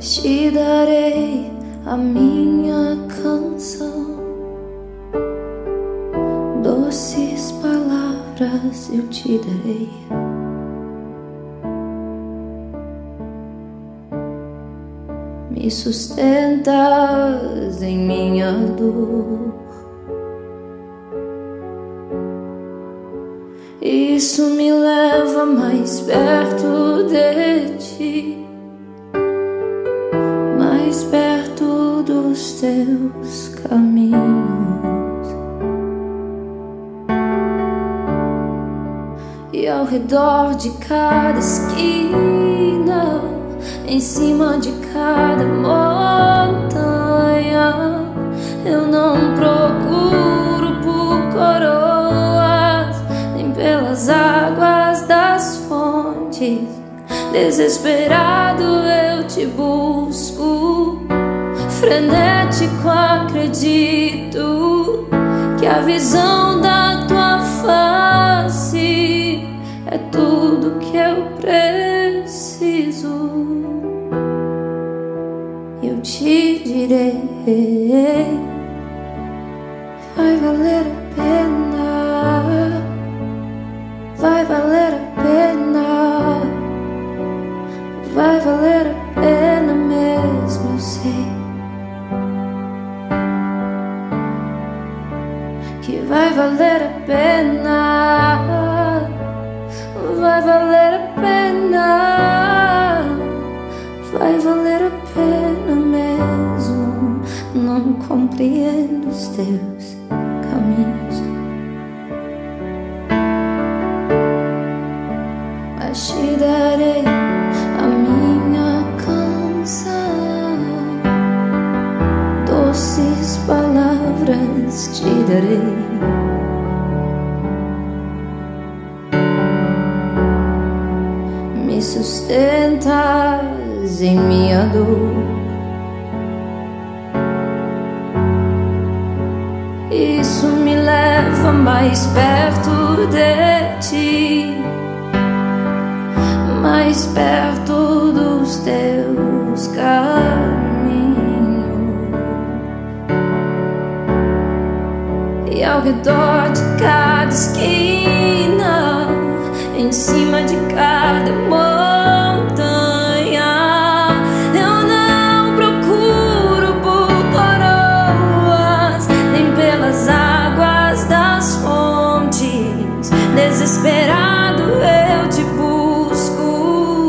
te darei a minha canção. Doces palavras eu te darei. Me sustentas em minha dor. Isso me leva mais perto de ti dos teus caminhos. E ao redor de cada esquina, em cima de cada montanha, eu não procuro por coroas, nem pelas águas das fontes. Desesperado eu te busco, frenético acredito que a visão da tua face é tudo que eu preciso. Eu te direi, vai valer a pena, vai valer a pena vai valer a pena valer a pena, vai valer a pena, vai valer a pena mesmo. Não compreendo os teus caminhos. Mas te doces palavras te darei. Me sustentas em minha dor. Isso me leva mais perto de ti mais perto dos teus caminhos ao redor de cada esquina, em cima de cada montanha, eu não procuro por coroas nem pelas águas das fontes, desesperado eu te busco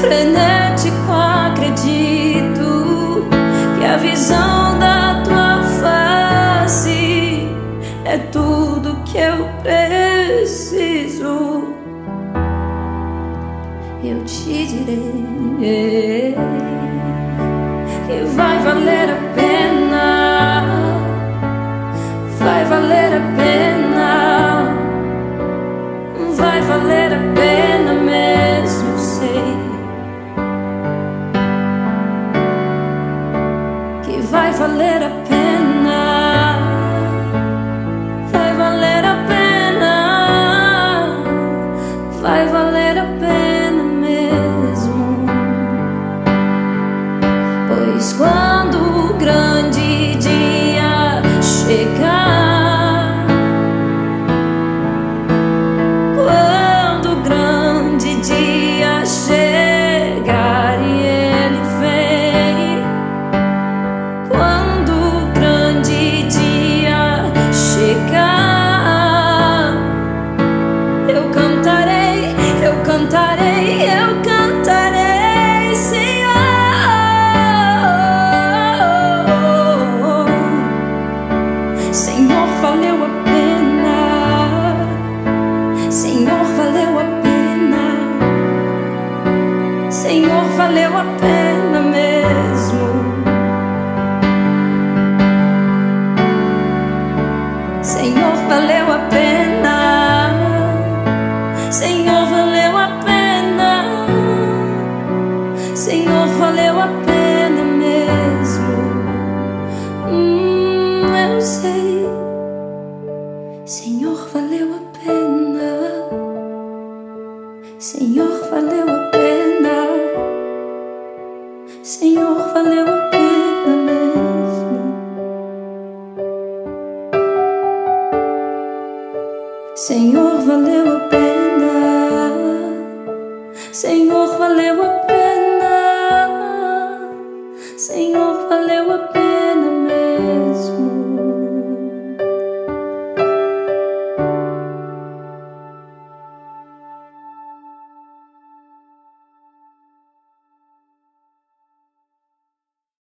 frenético acredito que a visão que eu preciso. Eu te direi que vai valer a pena, vai valer a pena, vai valer a pena mesmo, sei. Que vai valer a pena, vai valeu a pena mesmo. Senhor, valeu a pena. Senhor, valeu a pena. Senhor, valeu a pena mesmo. Hum, eu sei.